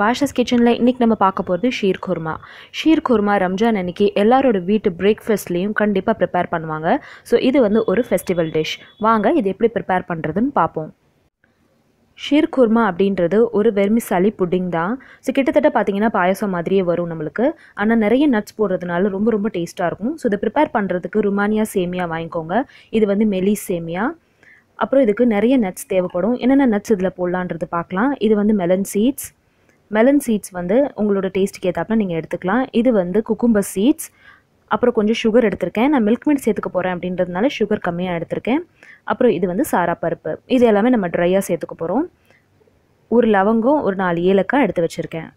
பாஷஸ் கிச்சனில் இன்றைக்கி நம்ம பார்க்க போகிறது ஷீர் குர்மா. ஷீர் குர்மா ரம்ஜான் அன்னைக்கு எல்லாரோட வீட்டு பிரேக்ஃபாஸ்ட்லேயும் கண்டிப்பாக ப்ரிப்பேர் பண்ணுவாங்க. ஸோ இது வந்து ஒரு ஃபெஸ்டிவல் டிஷ் வாங்க இது எப்படி ப்ரிப்பேர் பண்ணுறதுன்னு பார்ப்போம். ஷீர் குர்மா அப்படின்றது ஒரு வெர்மிசாலி புட்டிங் தான். ஸோ கிட்டத்தட்ட பார்த்தீங்கன்னா பாயசம் மாதிரியே வரும் நம்மளுக்கு. ஆனால் நிறைய நட்ஸ் போடுறதுனால ரொம்ப ரொம்ப டேஸ்ட்டாக இருக்கும். ஸோ இதை ப்ரிப்பேர் பண்ணுறதுக்கு ருமானியா சேமியா வாங்கிக்கோங்க. இது வந்து மெலி சேமியா. அப்புறம் இதுக்கு நிறைய நட்ஸ் தேவைப்படும். என்னென்ன நட்ஸ் இதில் போடலான்றது பார்க்கலாம். இது வந்து மெலன் சீட்ஸ் மெலன் சீட்ஸ் வந்து உங்களோட டேஸ்ட்டுக்கு ஏற்றாப்புல நீங்கள் எடுத்துக்கலாம். இது வந்து குக்கும்பர் சீட்ஸ் அப்புறம் கொஞ்சம் சுகர் எடுத்திருக்கேன். நான் மில்க் மீட் சேர்த்துக்க போகிறேன் அப்படின்றதுனால சுகர் கம்மியாக எடுத்திருக்கேன். அப்புறம் இது வந்து சாரா பருப்பு. இது எல்லாமே நம்ம ட்ரையாக சேர்த்துக்க போகிறோம் ஒரு லவங்கம் ஒரு நாலு ஏலக்காய் எடுத்து வச்சுருக்கேன்.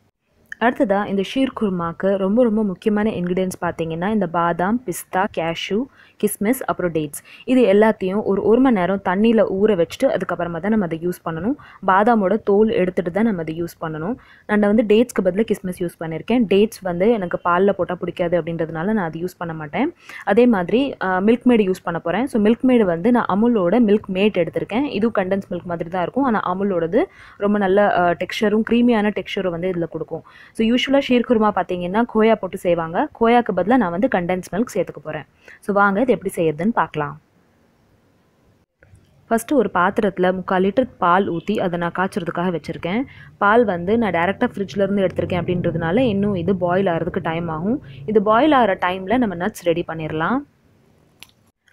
அடுத்ததாக இந்த ஷீர் குர்மாவுக்கு ரொம்ப ரொம்ப முக்கியமான இன்க்ரீடியன்ஸ் பார்த்தீங்கன்னா இந்த பாதாம் பிஸ்தா கேஷ்யூ கிஸ்மிஸ் அப்புறம் டேட்ஸ் இது எல்லாத்தையும் ஒரு ஒரு மணி நேரம் தண்ணியில் ஊற வச்சுட்டு அதுக்கப்புறமா தான் நம்ம அதை யூஸ் பண்ணணும். பாதாமோட தோல் எடுத்துகிட்டு தான் நம்ம அதை யூஸ் பண்ணணும். நான் வந்து டேட்ஸ்க்கு பதிலாக கிஸ்மிஸ் யூஸ் பண்ணியிருக்கேன் டேட்ஸ் வந்து எனக்கு பாலில் போட்டால் பிடிக்காது அப்படின்றதுனால நான் அது யூஸ் பண்ண மாட்டேன். அதே மாதிரி மில்க் மேடு யூஸ் பண்ண போகிறேன் ஸோ மில்க் மேடு வந்து நான் அமுலோட மில்க் மேட் எடுத்திருக்கேன். இதுவும் கண்டென்ஸ் மில்க் மாதிரி தான் இருக்கும். ஆனால் அமுலோடது ரொம்ப நல்ல டெக்ஸ்சரும் க்ரீமியான டெக்ஸ்சரும் வந்து இதில் கொடுக்கும். ஸோ யூஸ்வலாக ஷீர்குருமா பார்த்தீங்கன்னா கோயா போட்டு செய்வாங்க. கோயாக்கு பதிலாக நான் வந்து கண்டென்ஸ் மில்க் சேர்த்துக்க போகிறேன் ஸோ வாங்க இது எப்படி செய்யறதுன்னு பார்க்கலாம். ஃபஸ்ட்டு ஒரு பாத்திரத்தில் முக்கால் லிட்டர் பால் ஊற்றி அதை நான் காய்ச்சறதுக்காக வச்சுருக்கேன். பால் வந்து நான் டேரெக்டாக ஃப்ரிட்ஜ்லேருந்து எடுத்திருக்கேன் அப்படின்றதுனால இன்னும் இது பாயில் ஆகிறதுக்கு டைம் ஆகும். இது பாயில் ஆகிற டைமில் நம்ம நட்ஸ் ரெடி பண்ணிடலாம்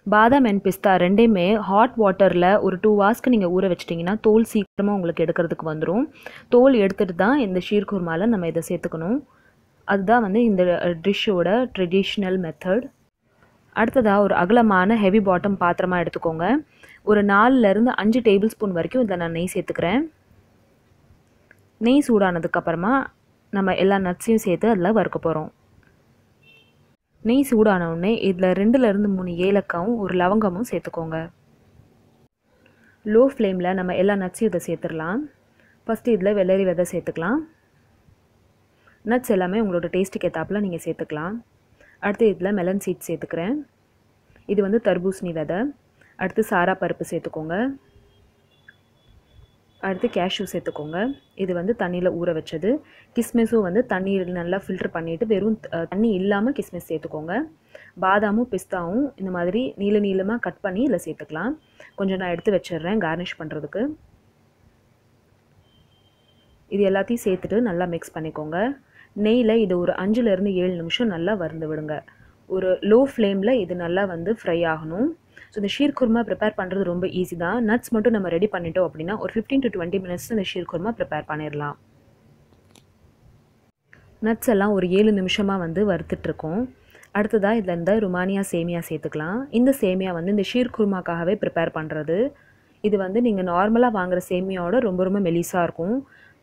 பாதாம் அண்ட் பிஸ்தா ரெண்டையுமே ஹாட் வாட்டரில் ஒரு டூ ஹவர்ஸ்க்கு நீங்கள் ஊற வச்சிட்டிங்கன்னா தோல் சீக்கிரமாக உங்களுக்கு எடுக்கிறதுக்கு வந்துடும் தோல் எடுத்துகிட்டு தான் இந்த ஷீர்குர்மாவில் நம்ம இதை சேர்த்துக்கணும். அதுதான் வந்து இந்த டிஷ்ஷோட ட்ரெடிஷ்னல் மெத்தட் அடுத்ததாக ஒரு அகலமான ஹெவி பாட்டம் பாத்திரமாக எடுத்துக்கோங்க. ஒரு நாலுலேருந்து அஞ்சு டேபிள் ஸ்பூன் வரைக்கும் இதில் நான் நெய் சேர்த்துக்கிறேன். நெய் சூடானதுக்கப்புறமா நம்ம எல்லா நட்ஸையும் சேர்த்து அதில் வறுக்க போகிறோம் நெய் சூடான உடனே இதில் ரெண்டுலேருந்து மூணு ஏலக்காவும் ஒரு லவங்கமும் சேர்த்துக்கோங்க. லோ ஃப்ளேமில் நம்ம எல்லா நட்ஸையும் இதை சேர்த்துடலாம். ஃபஸ்ட்டு இதில் வெள்ளரி விதை சேர்த்துக்கலாம். நட்ஸ் எல்லாமே உங்களோட டேஸ்ட்டுக்கு ஏற்றாப்பில் நீங்கள் சேர்த்துக்கலாம். அடுத்து இதில் மெலன் சீட் சேர்த்துக்கிறேன். இது வந்து தர்பூசணி விதை. அடுத்து சாரா பருப்பு சேர்த்துக்கோங்க. அடுத்து கேஷ்யூ சேர்த்துக்கோங்க. இது வந்து தண்ணியில் ஊற வச்சது. கிஸ்மிஸும் வந்து தண்ணீர் நல்லா ஃபில்டர் பண்ணிவிட்டு வெறும் தண்ணி இல்லாமல் கிஸ்மிஸ் சேர்த்துக்கோங்க. பாதாமும் பிஸ்தாவும் இந்த மாதிரி நீள நீளமாக கட் பண்ணி இதில் சேர்த்துக்கலாம். கொஞ்சம் நான் எடுத்து வச்சிடுறேன் கார்னிஷ் பண்ணுறதுக்கு இது எல்லாத்தையும் சேர்த்துட்டு நல்லா மிக்ஸ் பண்ணிக்கோங்க. நெய்யில் இது ஒரு அஞ்சுலேருந்து ஏழு நிமிஷம் நல்லா வறுந்து விடுங்க. ஒரு லோ ஃப்ளேமில் இது நல்லா வந்து ஃப்ரை ஆகணும். ஸோ இந்த ஷீர் குர்மா ப்ரிப்பேர் பண்ணுறது ரொம்ப ஈஸி தான். நட்ஸ் மட்டும் நம்ம ரெடி பண்ணிட்டோம் அப்படின்னா ஒரு ஃபிஃப்டீன் டு டுவெண்ட்டி மினிட்ஸ் இந்த ஷீர் குர்மா ப்ரிப்பேர் பண்ணிடலாம் நட்ஸ் எல்லாம் ஒரு ஏழு நிமிஷமாக வந்து வறுத்துட்ருக்கோம் அடுத்ததாக இதில் இந்த ருமானியா சேமியா சேர்த்துக்கலாம். இந்த சேமியா வந்து இந்த ஷீர் குருமாக்காகவே ப்ரிப்பேர் பண்ணுறது இது வந்து நீங்கள் நார்மலாக வாங்குகிற சேமியாவோட ரொம்ப ரொம்ப மெலிசாக இருக்கும்.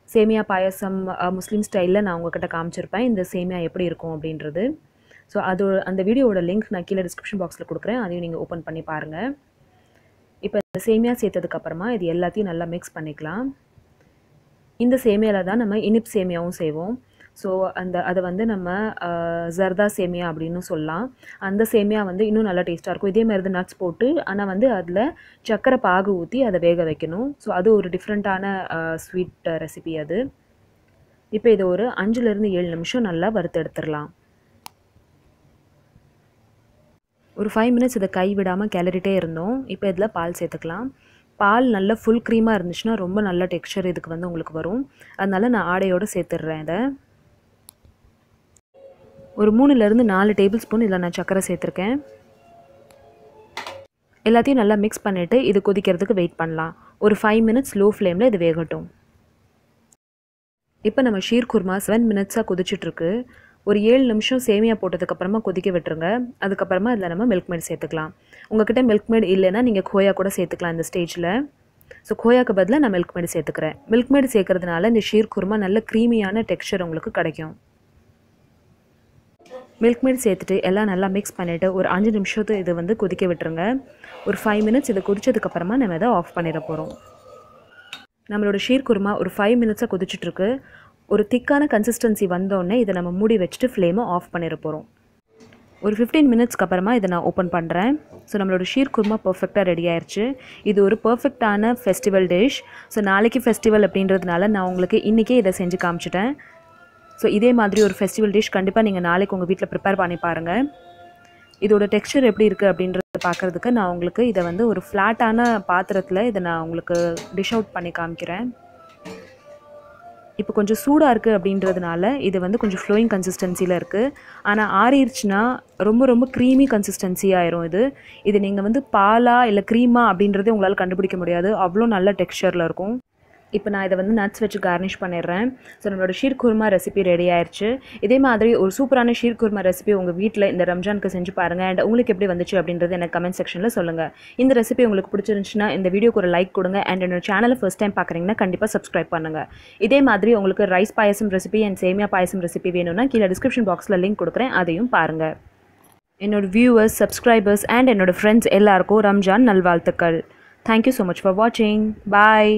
சேமியா பாயசம் முஸ்லீம் ஸ்டைலில் நான் உங்ககிட்ட காமிச்சிருப்பேன். இந்த சேமியா எப்படி இருக்கும் அப்படின்றது. ஸோ அது அந்த வீடியோவோட லிங்க் நான் கீழே டிஸ்கிரிப்ஷன் பாக்ஸில் கொடுக்குறேன். அதையும் நீங்கள் ஓப்பன் பண்ணி பாருங்கள் இப்போ இந்த சேமியா சேர்த்ததுக்கப்புறமா இது எல்லாத்தையும் நல்லா மிக்ஸ் பண்ணிக்கலாம். இந்த சேமியாவில் தான் நம்ம இனிப் சேமியாவும் செய்வோம். ஸோ அந்த அதை வந்து நம்ம ஜர்தா சேமியா அப்படின்னு சொல்லலாம். அந்த சேமியா வந்து இன்னும் நல்லா டேஸ்ட்டாக இருக்கும். இதே மாதிரி தான் நட்ஸ் போட்டு ஆனால் வந்து அதில் சக்கரை பாகு ஊற்றி அதை வேக வைக்கணும். ஸோ அது ஒரு டிஃப்ரெண்ட்டான ஸ்வீட் ரெசிபி அது. இப்போ இதை ஒரு அஞ்சுலேருந்து ஏழு நிமிஷம் நல்லா வறுத்து எடுத்துடலாம். ஒரு ஃபைவ் மினிட்ஸ் இதை கை விடாமல் கிளறிட்டே இருந்தோம். இப்போ இதில் பால் சேர்த்துக்கலாம். பால் நல்ல ஃபுல் க்ரீமாக இருந்துச்சுன்னா ரொம்ப நல்ல டெக்ஸ்சர் இதுக்கு வந்து உங்களுக்கு வரும். அதனால் நான் ஆடையோடு சேர்த்துடுறேன் இதை. ஒரு மூணுலேருந்து நாலு டேபிள் ஸ்பூன் இதில் நான் சர்க்கரை சேர்த்துருக்கேன். எல்லாத்தையும் நல்லா மிக்ஸ் பண்ணிவிட்டு இது கொதிக்கிறதுக்கு வெயிட் பண்ணலாம். ஒரு ஃபைவ் மினிட்ஸ் லோ ஃப்ளேமில் இது வேகட்டும். இப்போ நம்ம ஷீர் குர்மா செவன் மினிட்ஸாக கொதிச்சிட்ருக்கு ஒரு ஏழு நிமிஷம் சேமியா போட்டதுக்கப்புறமா கொதிக்க விட்டுருங்க. அதுக்கப்புறமா அதில் நம்ம மில்க் மேட் சேர்த்துக்கலாம். உங்ககிட்ட மில்க் மேட் இல்லைன்னா நீங்கள் கோயா கூட சேர்த்துக்கலாம் இந்த ஸ்டேஜில் ஸோ கோயாக்கு பதிலாக நான் மில்க் மேடு சேர்த்துக்கிறேன். மில்க் மேடு சேர்க்கறதுனால இந்த ஷீர் குருமா நல்ல க்ரீமியான டெக்ஸ்சர் உங்களுக்கு கிடைக்கும். மில்க் மேட் சேர்த்துட்டு எல்லாம் நல்லா மிக்ஸ் பண்ணிவிட்டு ஒரு அஞ்சு நிமிஷத்து இது வந்து கொதிக்க விட்டுருங்க. ஒரு ஃபைவ் மினிட்ஸ் இதை கொதிச்சதுக்கப்புறமா நம்ம இதை ஆஃப் பண்ணிட போகிறோம் நம்மளோட ஷீர் குருமா ஒரு ஃபைவ் மினிட்ஸாக கொதிச்சிட்ருக்கு ஒரு திக்கான கன்சிஸ்டன்சி வந்தோடனே இதை நம்ம மூடி வச்சுட்டு ஃப்ளேமை ஆஃப் பண்ணிட போகிறோம் ஒரு ஃபிஃப்டீன் மினிட்ஸ்க்கு அப்புறமா இதை நான் ஓப்பன் பண்ணுறேன் ஸோ நம்மளோட ஷீர் குருமா பர்ஃபெக்டாக ரெடி ஆயிடுச்சு இது ஒரு பர்ஃபெக்டான ஃபெஸ்டிவல் டிஷ் ஸோ நாளைக்கு ஃபெஸ்டிவல் அப்படின்றதுனால நான் உங்களுக்கு இன்றைக்கே இதை செஞ்சு காமிச்சிட்டேன். ஸோ இதே மாதிரி ஒரு ஃபெஸ்டிவல் டிஷ் கண்டிப்பாக நீங்கள் நாளைக்கு உங்கள் வீட்டில் ப்ரிப்பேர் பண்ணி பாருங்கள் இதோட டெக்ஸ்சர் எப்படி இருக்குது அப்படின்றத பார்க்குறதுக்கு நான் உங்களுக்கு இதை வந்து ஒரு ஃப்ளாட்டான பாத்திரத்தில் இதை நான் உங்களுக்கு டிஷ் அவுட் பண்ணி காமிக்கிறேன். இப்போ கொஞ்சம் சூடாக இருக்குது அப்படின்றதுனால இது வந்து கொஞ்சம் ஃப்ளோயிங் கன்சிஸ்டன்சியில் இருக்குது ஆனால் ஆறிடுச்சுன்னா ரொம்ப ரொம்ப க்ரீமி கன்சிஸ்டன்சி ஆயிரும் இது. இது நீங்கள் வந்து பாலா இல்லை க்ரீமா அப்படின்றதே உங்களால் கண்டுபிடிக்க முடியாது. அவ்வளோ நல்ல டெக்ஸ்சரில் இருக்கும். இப்போ நான் இதை வந்து நட்ஸ் வச்சு கார்னிஷ் பண்ணிடுறேன். ஸோ நம்மளோட ஷீர்குருமா ரெசிபி ரெடி ஆயிடுச்சு இதே மாதிரி ஒரு சூப்பரான ஷீர்குருமா ரெசிபி உங்கள் வீட்டில் இந்த ரம்ஜானுக்கு செஞ்சு பாருங்கள் அண்ட் உங்களுக்கு எப்படி வந்துச்சு அப்படின்றது எனக்கு கமெண்ட் செக்ஷனில் சொல்லுங்கள் இந்த ரெசிபி உங்களுக்கு பிடிச்சிருந்துச்சுன்னா இந்த வீடியோக்கு ஒரு லைக் கொடுங்க. அண்ட் என்னோட சேனலை ஃபஸ்ட் டைம் பார்க்குறீங்கன்னா கண்டிப்பாக சப்ஸ்கிரைப் பண்ணுங்கள் இதே மாதிரி உங்களுக்கு ரைஸ் பாயசம் ரெசிபி அண்ட் சேமியா பாயசம் ரெசிபி வேணும்னா கீழே டிஸ்கிரிப்ஷன் பாக்ஸில் லிங்க் கொடுக்குறேன். அதையும் பாருங்கள் என்னோட வியூவர்ஸ் சப்ஸ்கிரைபர்ஸ் அண்ட் என்னோட ஃப்ரெண்ட்ஸ் எல்லாருக்கும் ரம்ஜான் நல்வாழ்த்துக்கள். தேங்க்யூ ஸோ மச் ஃபார் வாட்சிங் பாய்